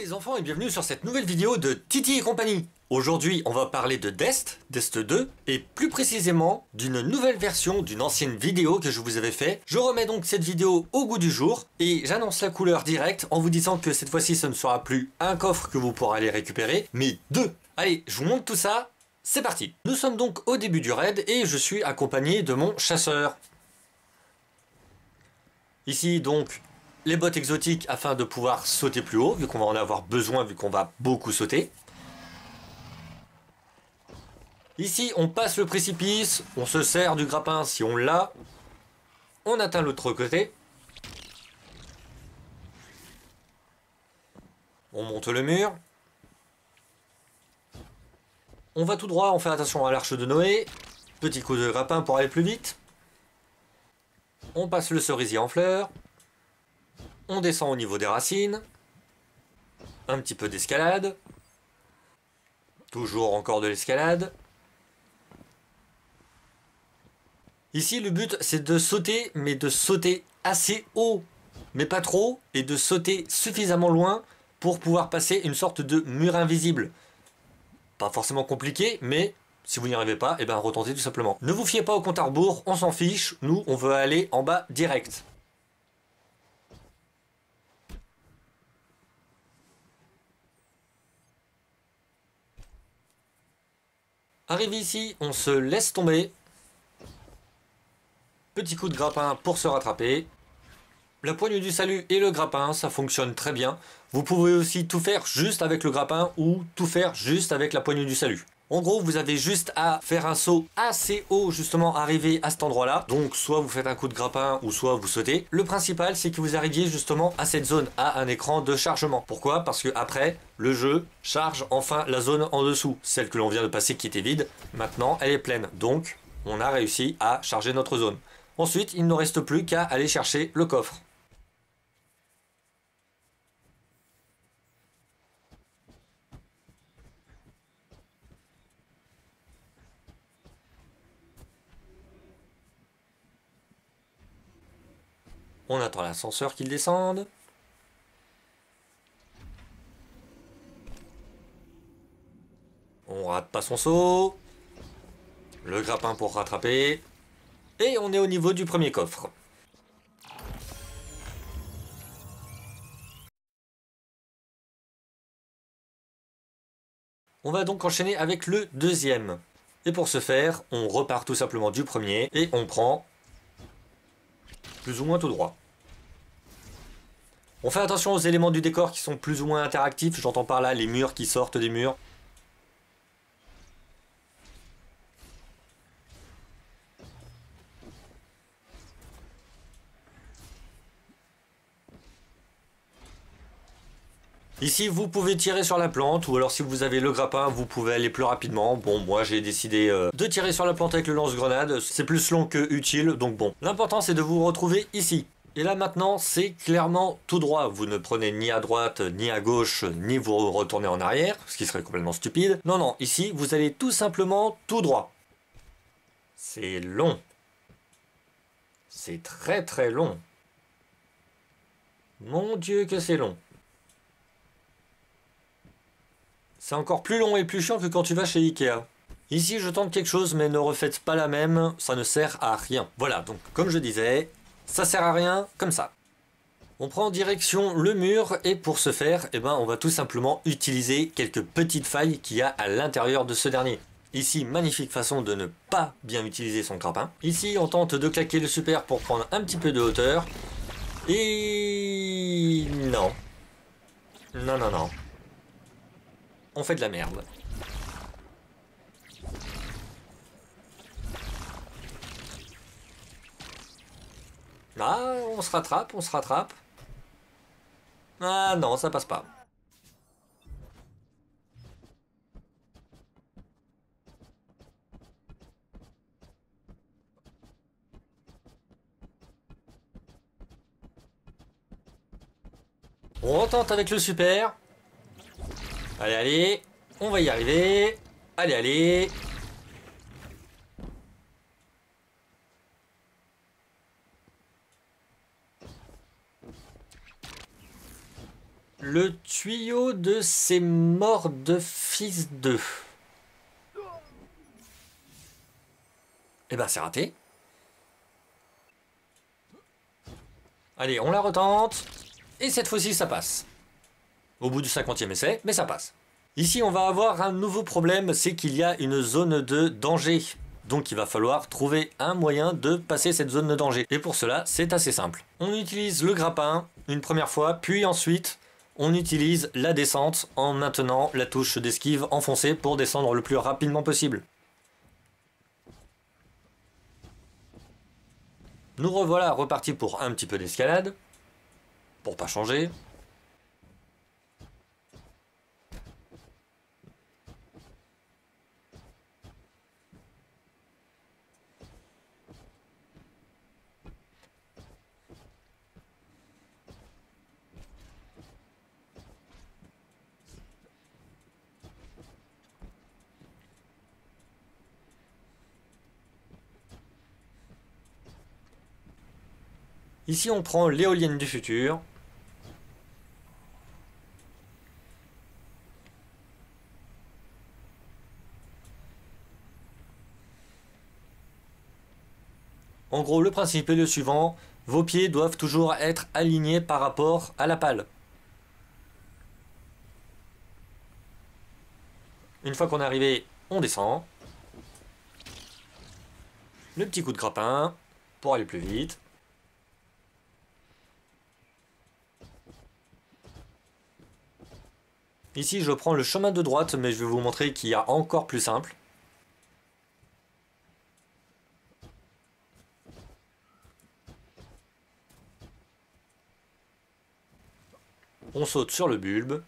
les enfants et bienvenue sur cette nouvelle vidéo de Titi et compagnie. Aujourd'hui, on va parler de Dest, Dest 2, et plus précisément d'une nouvelle version d'une ancienne vidéo que je vous avais fait. Je remets donc cette vidéo au goût du jour, et j'annonce la couleur directe en vous disant que cette fois-ci ce ne sera plus un coffre que vous pourrez aller récupérer, mais deux. Allez, je vous montre tout ça, c'est parti Nous sommes donc au début du raid, et je suis accompagné de mon chasseur. Ici donc les bottes exotiques afin de pouvoir sauter plus haut, vu qu'on va en avoir besoin, vu qu'on va beaucoup sauter. Ici, on passe le précipice, on se sert du grappin si on l'a. On atteint l'autre côté. On monte le mur. On va tout droit, on fait attention à l'arche de Noé. Petit coup de grappin pour aller plus vite. On passe le cerisier en fleurs. On descend au niveau des racines. Un petit peu d'escalade. Toujours encore de l'escalade. Ici, le but, c'est de sauter, mais de sauter assez haut, mais pas trop, et de sauter suffisamment loin pour pouvoir passer une sorte de mur invisible. Pas forcément compliqué, mais si vous n'y arrivez pas, eh ben retentez tout simplement. Ne vous fiez pas au compte à rebours, on s'en fiche, nous, on veut aller en bas direct. Arrivé ici, on se laisse tomber. Petit coup de grappin pour se rattraper. La poignée du salut et le grappin, ça fonctionne très bien. Vous pouvez aussi tout faire juste avec le grappin ou tout faire juste avec la poignée du salut. En gros, vous avez juste à faire un saut assez haut, justement, arriver à cet endroit-là. Donc, soit vous faites un coup de grappin, ou soit vous sautez. Le principal, c'est que vous arriviez justement à cette zone, à un écran de chargement. Pourquoi? Parce que après, le jeu charge enfin la zone en dessous. Celle que l'on vient de passer qui était vide, maintenant, elle est pleine. Donc, on a réussi à charger notre zone. Ensuite, il ne reste plus qu'à aller chercher le coffre. On attend l'ascenseur qu'il descende. On rate pas son saut. Le grappin pour rattraper. Et on est au niveau du premier coffre. On va donc enchaîner avec le deuxième. Et pour ce faire, on repart tout simplement du premier et on prend plus ou moins tout droit. On fait attention aux éléments du décor qui sont plus ou moins interactifs, j'entends par là les murs qui sortent des murs. Ici, vous pouvez tirer sur la plante, ou alors si vous avez le grappin, vous pouvez aller plus rapidement. Bon, moi j'ai décidé euh, de tirer sur la plante avec le lance-grenade, c'est plus long que utile, donc bon. L'important c'est de vous retrouver ici. Et là maintenant, c'est clairement tout droit. Vous ne prenez ni à droite, ni à gauche, ni vous retournez en arrière, ce qui serait complètement stupide. Non, non, ici, vous allez tout simplement tout droit. C'est long. C'est très très long. Mon Dieu que c'est long. C'est encore plus long et plus chiant que quand tu vas chez Ikea. Ici, je tente quelque chose, mais ne refaites pas la même, ça ne sert à rien. Voilà, donc comme je disais, ça sert à rien, comme ça. On prend direction le mur, et pour ce faire, eh ben, on va tout simplement utiliser quelques petites failles qu'il y a à l'intérieur de ce dernier. Ici, magnifique façon de ne pas bien utiliser son grappin. Ici, on tente de claquer le super pour prendre un petit peu de hauteur. Et... non. Non, non, non on fait de la merde. Ah, on se rattrape, on se rattrape. Ah non, ça passe pas. On retente avec le super. Allez, allez. On va y arriver. Allez, allez. Le tuyau de ces morts de fils de... Eh ben c'est raté. Allez, on la retente. Et cette fois-ci, ça passe. Au bout du 50e essai, mais ça passe. Ici, on va avoir un nouveau problème, c'est qu'il y a une zone de danger. Donc il va falloir trouver un moyen de passer cette zone de danger. Et pour cela, c'est assez simple. On utilise le grappin une première fois, puis ensuite, on utilise la descente en maintenant la touche d'esquive enfoncée pour descendre le plus rapidement possible. Nous revoilà repartis pour un petit peu d'escalade, pour pas changer. Ici, on prend l'éolienne du futur. En gros, le principe est le suivant. Vos pieds doivent toujours être alignés par rapport à la pale. Une fois qu'on est arrivé, on descend. Le petit coup de grappin pour aller plus vite. Ici, je prends le chemin de droite, mais je vais vous montrer qu'il y a encore plus simple. On saute sur le bulbe.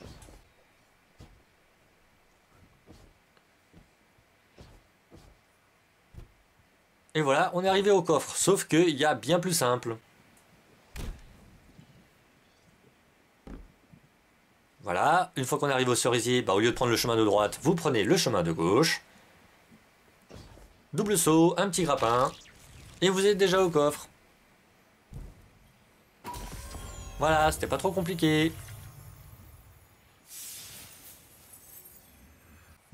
Et voilà, on est arrivé au coffre, sauf qu'il y a bien plus simple. Voilà, une fois qu'on arrive au cerisier, bah, au lieu de prendre le chemin de droite, vous prenez le chemin de gauche. Double saut, un petit grappin, et vous êtes déjà au coffre. Voilà, c'était pas trop compliqué.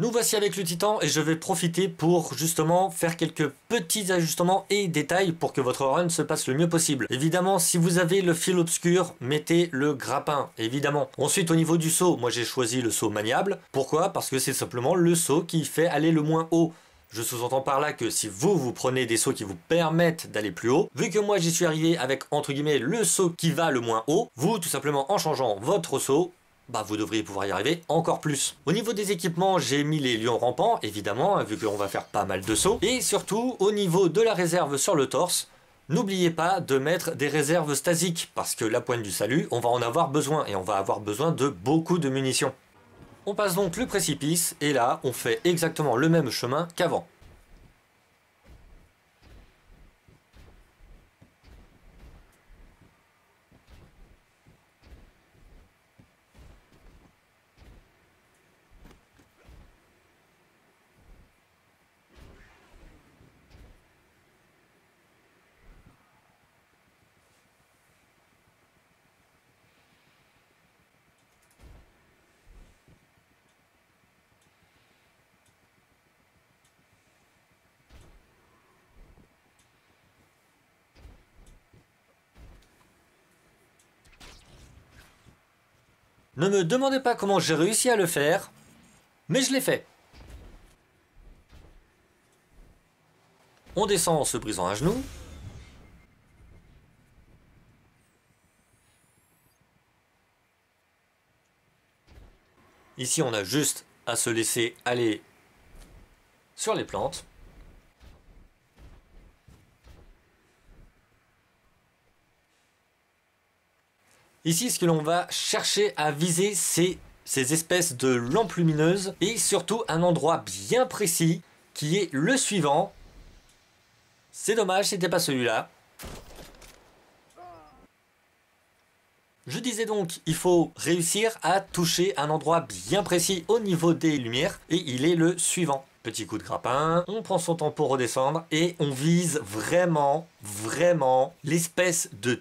Nous voici avec le Titan et je vais profiter pour justement faire quelques petits ajustements et détails pour que votre run se passe le mieux possible. Évidemment, si vous avez le fil obscur, mettez le grappin, évidemment. Ensuite, au niveau du saut, moi j'ai choisi le saut maniable. Pourquoi? Parce que c'est simplement le saut qui fait aller le moins haut. Je sous-entends par là que si vous, vous prenez des sauts qui vous permettent d'aller plus haut, vu que moi j'y suis arrivé avec entre guillemets le saut qui va le moins haut, vous, tout simplement en changeant votre saut, bah vous devriez pouvoir y arriver encore plus. Au niveau des équipements, j'ai mis les lions rampants, évidemment, vu qu'on va faire pas mal de sauts. Et surtout, au niveau de la réserve sur le torse, N'oubliez pas de mettre des réserves stasiques, parce que la pointe du salut, on va en avoir besoin, et on va avoir besoin de beaucoup de munitions. On passe donc le précipice, et là, on fait exactement le même chemin qu'avant. Ne me demandez pas comment j'ai réussi à le faire, mais je l'ai fait. On descend en se brisant un genou. Ici, on a juste à se laisser aller sur les plantes. Ici, ce que l'on va chercher à viser, c'est ces espèces de lampes lumineuses et surtout un endroit bien précis qui est le suivant. C'est dommage, c'était pas celui-là. Je disais donc, il faut réussir à toucher un endroit bien précis au niveau des lumières et il est le suivant. Petit coup de grappin, on prend son temps pour redescendre et on vise vraiment, vraiment l'espèce de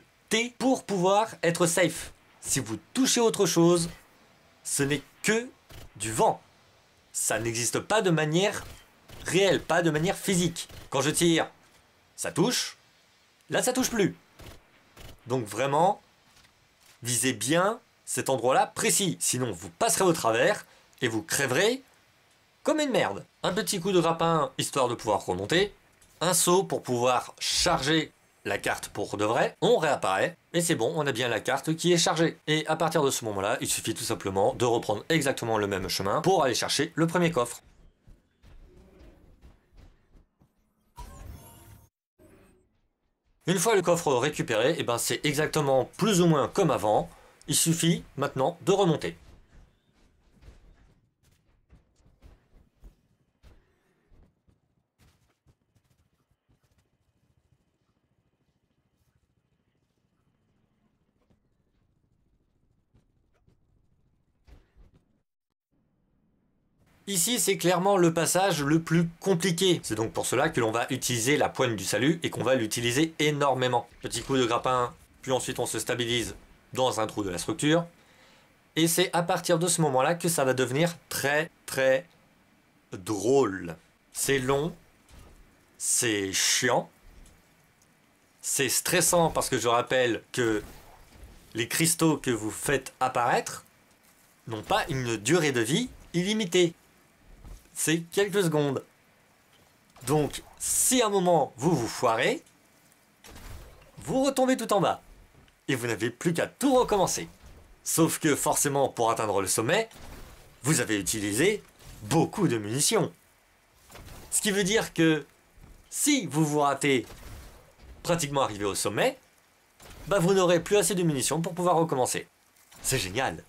Pour pouvoir être safe. si vous touchez autre chose, ce n'est que du vent. Ça n'existe pas de manière réelle, pas de manière physique. Quand je tire, ça touche. Là, ça touche plus. Donc vraiment, visez bien cet endroit-là précis. Sinon, vous passerez au travers et vous crèverez comme une merde. Un petit coup de grappin histoire de pouvoir remonter. Un saut pour pouvoir charger la carte pour de vrai, on réapparaît, et c'est bon, on a bien la carte qui est chargée. Et à partir de ce moment-là, il suffit tout simplement de reprendre exactement le même chemin pour aller chercher le premier coffre. Une fois le coffre récupéré, eh ben c'est exactement plus ou moins comme avant, il suffit maintenant de remonter. Ici, c'est clairement le passage le plus compliqué. C'est donc pour cela que l'on va utiliser la poigne du salut et qu'on va l'utiliser énormément. Petit coup de grappin, puis ensuite on se stabilise dans un trou de la structure. Et c'est à partir de ce moment-là que ça va devenir très très drôle. C'est long, c'est chiant, c'est stressant parce que je rappelle que les cristaux que vous faites apparaître n'ont pas une durée de vie illimitée c'est quelques secondes. Donc, si à un moment vous vous foirez, vous retombez tout en bas. Et vous n'avez plus qu'à tout recommencer. Sauf que forcément, pour atteindre le sommet, vous avez utilisé beaucoup de munitions. Ce qui veut dire que si vous vous ratez pratiquement arrivé au sommet, bah vous n'aurez plus assez de munitions pour pouvoir recommencer. C'est génial.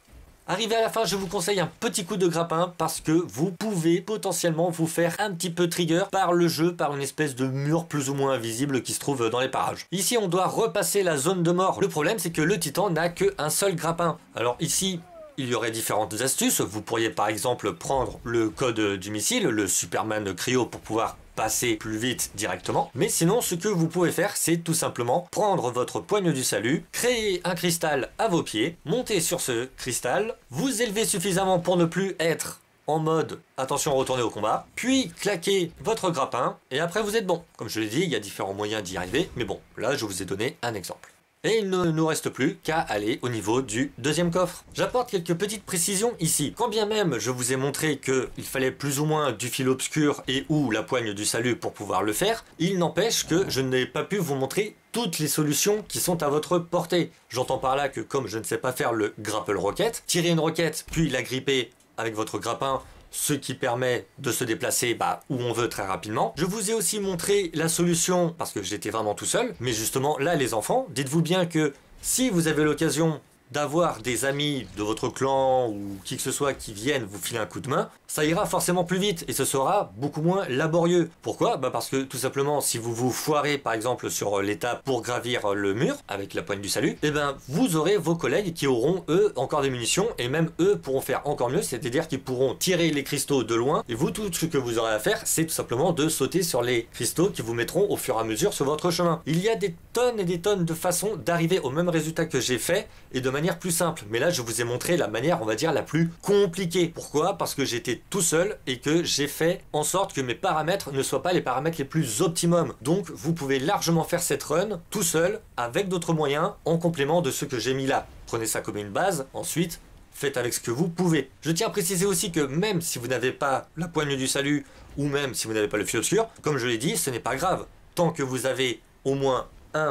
Arrivé à la fin, je vous conseille un petit coup de grappin parce que vous pouvez potentiellement vous faire un petit peu trigger par le jeu, par une espèce de mur plus ou moins invisible qui se trouve dans les parages. Ici, on doit repasser la zone de mort. Le problème, c'est que le titan n'a qu'un seul grappin. Alors ici, il y aurait différentes astuces. Vous pourriez par exemple prendre le code du missile, le Superman Cryo, pour pouvoir passer plus vite directement. Mais sinon, ce que vous pouvez faire, c'est tout simplement prendre votre poigne du salut, créer un cristal à vos pieds, monter sur ce cristal, vous élever suffisamment pour ne plus être en mode attention retourner au combat, puis claquer votre grappin, et après vous êtes bon. Comme je l'ai dit, il y a différents moyens d'y arriver, mais bon, là je vous ai donné un exemple. Et il ne nous reste plus qu'à aller au niveau du deuxième coffre. J'apporte quelques petites précisions ici. Quand bien même je vous ai montré qu'il fallait plus ou moins du fil obscur et ou la poigne du salut pour pouvoir le faire, il n'empêche que je n'ai pas pu vous montrer toutes les solutions qui sont à votre portée. J'entends par là que comme je ne sais pas faire le grapple rocket, tirer une roquette puis la gripper avec votre grappin ce qui permet de se déplacer bah, où on veut très rapidement. Je vous ai aussi montré la solution parce que j'étais vraiment tout seul, mais justement là les enfants, dites-vous bien que si vous avez l'occasion d'avoir des amis de votre clan ou qui que ce soit qui viennent vous filer un coup de main, ça ira forcément plus vite et ce sera beaucoup moins laborieux. Pourquoi? Bah Parce que tout simplement, si vous vous foirez par exemple sur l'étape pour gravir le mur avec la poigne du salut, eh ben vous aurez vos collègues qui auront eux encore des munitions et même eux pourront faire encore mieux, c'est-à-dire qu'ils pourront tirer les cristaux de loin et vous tout ce que vous aurez à faire, c'est tout simplement de sauter sur les cristaux qui vous mettront au fur et à mesure sur votre chemin. Il y a des tonnes et des tonnes de façons d'arriver au même résultat que j'ai fait et de plus simple. Mais là, je vous ai montré la manière, on va dire, la plus compliquée. Pourquoi? Parce que j'étais tout seul et que j'ai fait en sorte que mes paramètres ne soient pas les paramètres les plus optimums. Donc, vous pouvez largement faire cette run tout seul avec d'autres moyens en complément de ce que j'ai mis là. Prenez ça comme une base. Ensuite, faites avec ce que vous pouvez. Je tiens à préciser aussi que même si vous n'avez pas la poigne du salut ou même si vous n'avez pas le obscur, comme je l'ai dit, ce n'est pas grave. Tant que vous avez au moins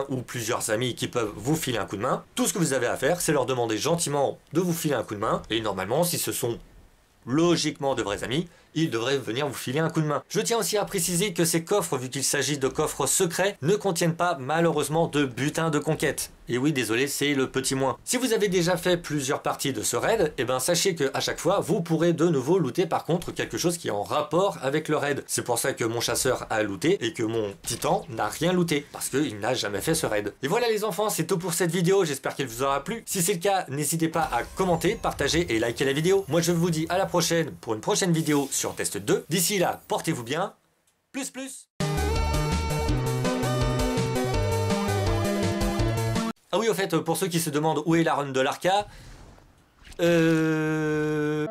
ou plusieurs amis qui peuvent vous filer un coup de main. Tout ce que vous avez à faire, c'est leur demander gentiment de vous filer un coup de main. Et normalement, si ce sont logiquement de vrais amis, ils devraient venir vous filer un coup de main. Je tiens aussi à préciser que ces coffres, vu qu'il s'agit de coffres secrets, ne contiennent pas malheureusement de butin de conquête. Et oui, désolé, c'est le petit moins. Si vous avez déjà fait plusieurs parties de ce raid, eh ben sachez que à chaque fois, vous pourrez de nouveau looter par contre quelque chose qui est en rapport avec le raid. C'est pour ça que mon chasseur a looté et que mon titan n'a rien looté, parce qu'il n'a jamais fait ce raid. Et voilà les enfants, c'est tout pour cette vidéo, j'espère qu'elle vous aura plu. Si c'est le cas, n'hésitez pas à commenter, partager et liker la vidéo. Moi je vous dis à la prochaine pour une prochaine vidéo sur Test 2. D'ici là, portez-vous bien. Plus plus Ah oui, au fait, pour ceux qui se demandent où est la run de l'Arca, euh,